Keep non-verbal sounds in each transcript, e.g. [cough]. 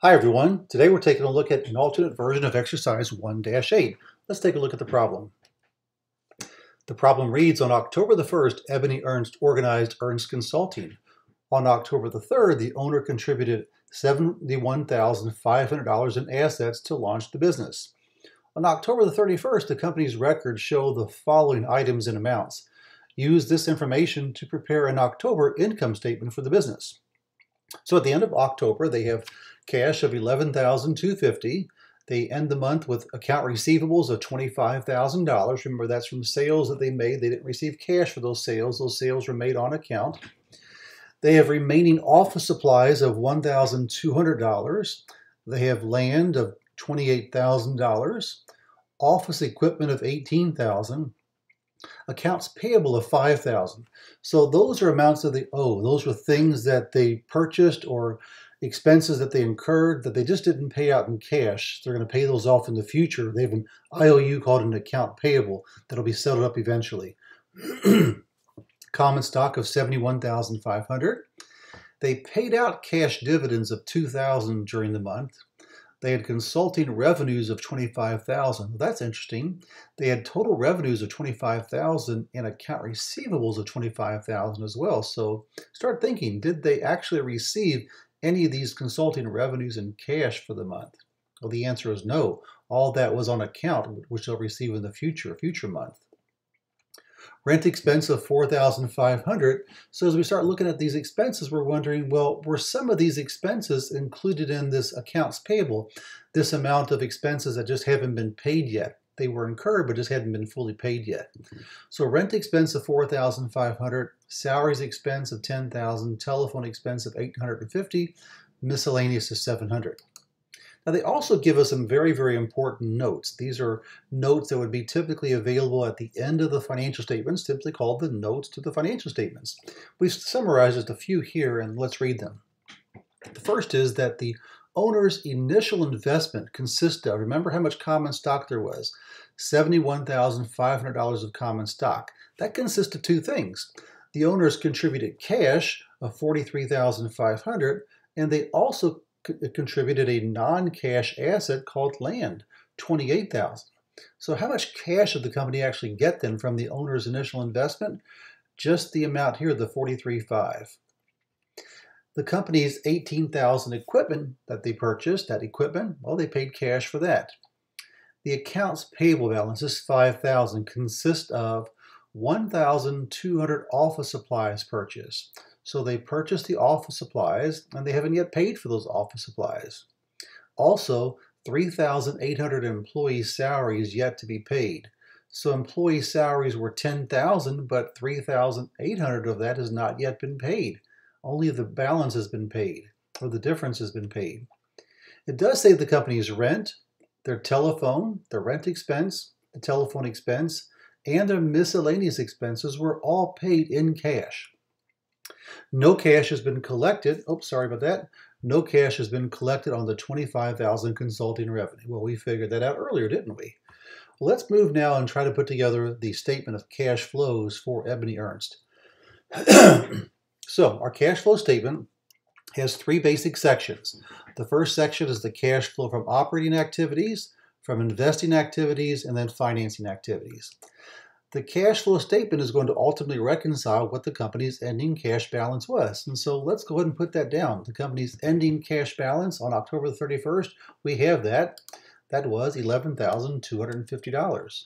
Hi everyone, today we're taking a look at an alternate version of exercise 1-8. Let's take a look at the problem. The problem reads, on October the 1st, Ebony Ernst organized Ernst Consulting. On October the 3rd, the owner contributed $71,500 in assets to launch the business. On October the 31st, the company's records show the following items and amounts. Use this information to prepare an October income statement for the business. So at the end of October, they have cash of 11,250. They end the month with account receivables of $25,000. Remember, that's from sales that they made. They didn't receive cash for those sales. Those sales were made on account. They have remaining office supplies of $1,200. They have land of $28,000, office equipment of $18,000, accounts payable of 5000 so those are amounts that they owe those were things that they purchased or expenses that they incurred that they just didn't pay out in cash they're going to pay those off in the future they have an iou called an account payable that'll be settled up eventually [clears throat] common stock of 71500 they paid out cash dividends of 2000 during the month they had consulting revenues of 25,000. Well, that's interesting. They had total revenues of 25,000 and account receivables of 25,000 as well. So start thinking, did they actually receive any of these consulting revenues in cash for the month? Well, the answer is no. All that was on account, which they'll receive in the future, future month. Rent expense of 4500 So as we start looking at these expenses, we're wondering, well, were some of these expenses included in this accounts payable? This amount of expenses that just haven't been paid yet. They were incurred, but just hadn't been fully paid yet. Mm-hmm. So rent expense of 4500 salaries expense of 10000 telephone expense of 850 miscellaneous of 700 now they also give us some very, very important notes. These are notes that would be typically available at the end of the financial statements, typically called the notes to the financial statements. We've summarized just a few here and let's read them. The first is that the owner's initial investment consists of, remember how much common stock there was, $71,500 of common stock. That consists of two things. The owners contributed cash of $43,500, and they also uh, contributed a non-cash asset called land, 28000 So how much cash did the company actually get then from the owner's initial investment? Just the amount here, the 43.5. The company's 18,000 equipment that they purchased, that equipment, well, they paid cash for that. The accounts payable balance is 5,000, consists of 1,200 office supplies purchased. So they purchased the office supplies and they haven't yet paid for those office supplies. Also, 3,800 employee salaries yet to be paid. So employee salaries were 10,000, but 3,800 of that has not yet been paid. Only the balance has been paid, or the difference has been paid. It does say the company's rent, their telephone, their rent expense, the telephone expense, and their miscellaneous expenses were all paid in cash. No cash has been collected. Oh, sorry about that. No cash has been collected on the 25,000 consulting revenue. Well, we figured that out earlier, didn't we? Let's move now and try to put together the statement of cash flows for Ebony Ernst. [clears throat] so, our cash flow statement has three basic sections. The first section is the cash flow from operating activities, from investing activities, and then financing activities the cash flow statement is going to ultimately reconcile what the company's ending cash balance was. And so let's go ahead and put that down. The company's ending cash balance on October 31st, we have that. That was $11,250.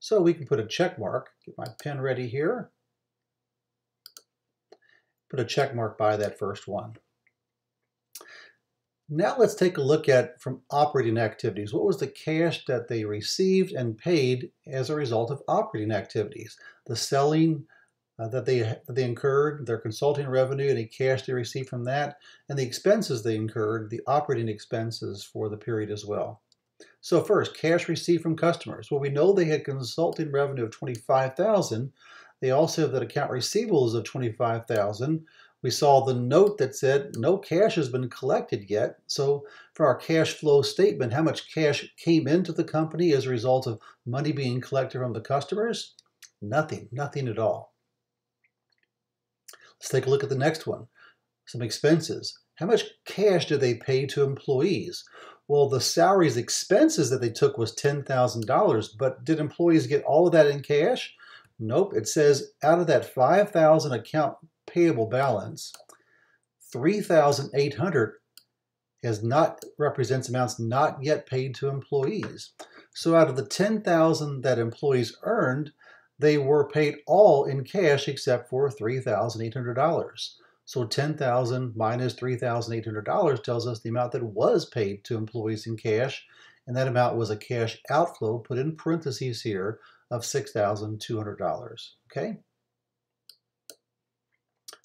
So we can put a check mark, get my pen ready here. Put a check mark by that first one. Now let's take a look at from operating activities. What was the cash that they received and paid as a result of operating activities? The selling uh, that they that they incurred, their consulting revenue, any cash they received from that, and the expenses they incurred, the operating expenses for the period as well. So first, cash received from customers. Well, we know they had consulting revenue of 25,000. They also have that account receivables of 25,000 we saw the note that said no cash has been collected yet. So for our cash flow statement, how much cash came into the company as a result of money being collected from the customers? Nothing, nothing at all. Let's take a look at the next one. Some expenses. How much cash did they pay to employees? Well, the salaries expenses that they took was $10,000, but did employees get all of that in cash? Nope. It says out of that 5,000 account payable balance, 3,800 is not represents amounts not yet paid to employees. So out of the 10,000 that employees earned, they were paid all in cash except for $3,800. So 10,000 minus $3,800 tells us the amount that was paid to employees in cash, and that amount was a cash outflow put in parentheses here of $6,200. Okay?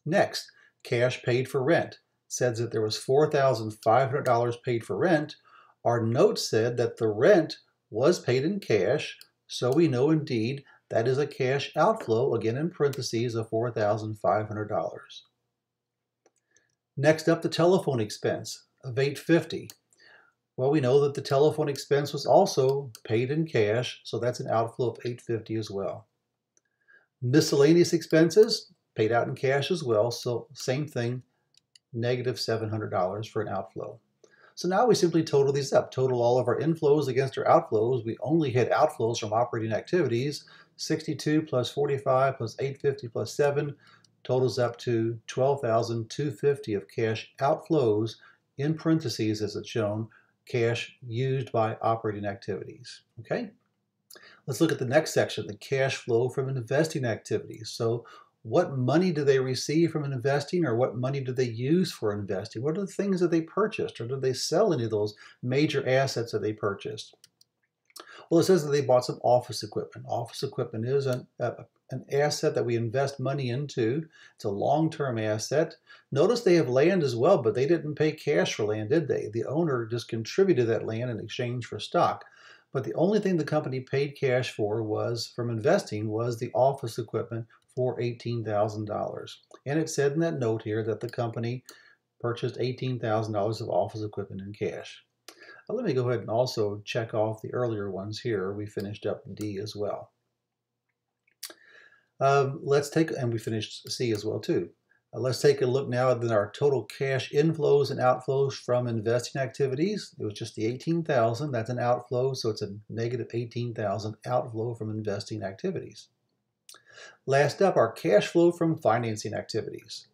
Next, cash paid for rent says that there was $4,500 paid for rent. Our note said that the rent was paid in cash, so we know indeed that is a cash outflow, again in parentheses, of $4,500. Next up, the telephone expense of 850. Well, we know that the telephone expense was also paid in cash, so that's an outflow of 850 as well. Miscellaneous expenses paid out in cash as well, so same thing, negative $700 for an outflow. So now we simply total these up, total all of our inflows against our outflows. We only had outflows from operating activities, 62 plus 45 plus 850 plus 7 totals up to 12,250 of cash outflows in parentheses as it's shown, cash used by operating activities. Okay? Let's look at the next section, the cash flow from investing activities. So what money do they receive from investing or what money do they use for investing? What are the things that they purchased or did they sell any of those major assets that they purchased? Well, it says that they bought some office equipment. Office equipment is an, a, an asset that we invest money into. It's a long-term asset. Notice they have land as well, but they didn't pay cash for land, did they? The owner just contributed that land in exchange for stock. But the only thing the company paid cash for was from investing was the office equipment for $18,000. And it said in that note here that the company purchased $18,000 of office equipment in cash. Now let me go ahead and also check off the earlier ones here. We finished up D as well. Um, let's take, and we finished C as well too. Uh, let's take a look now at our total cash inflows and outflows from investing activities. It was just the 18,000, that's an outflow, so it's a negative 18,000 outflow from investing activities. Last up, our cash flow from financing activities.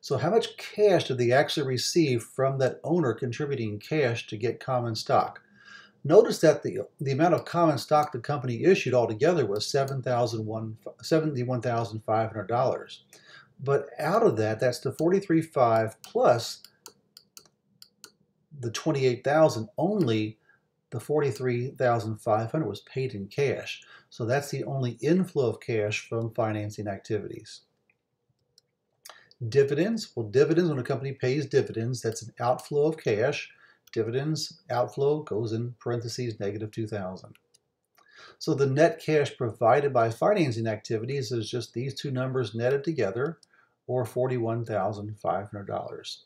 So how much cash did they actually receive from that owner contributing cash to get common stock? Notice that the, the amount of common stock the company issued altogether was $71,500. But out of that, that's the 43.5 plus the 28,000 only the 43,500 was paid in cash. So that's the only inflow of cash from financing activities. Dividends, well dividends, when a company pays dividends, that's an outflow of cash. Dividends outflow goes in parentheses negative 2,000. So the net cash provided by financing activities is just these two numbers netted together, or $41,500.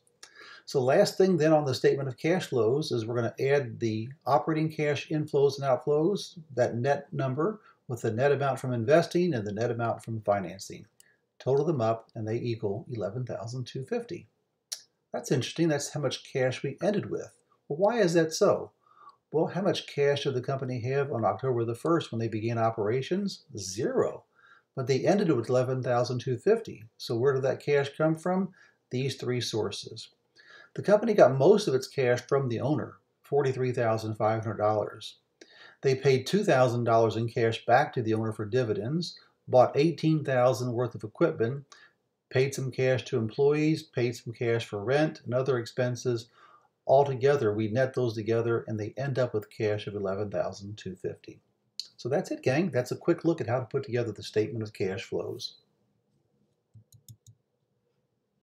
So last thing then on the statement of cash flows is we're going to add the operating cash inflows and outflows, that net number, with the net amount from investing and the net amount from financing. Total them up and they equal 11,250. That's interesting. That's how much cash we ended with. Well, why is that so? Well, how much cash did the company have on October the 1st when they began operations? Zero. But they ended with 11,250. So where did that cash come from? These three sources. The company got most of its cash from the owner, $43,500. They paid $2,000 in cash back to the owner for dividends, bought 18,000 worth of equipment, paid some cash to employees, paid some cash for rent and other expenses. Altogether, we net those together and they end up with cash of $11,250. So that's it, gang. That's a quick look at how to put together the statement of cash flows.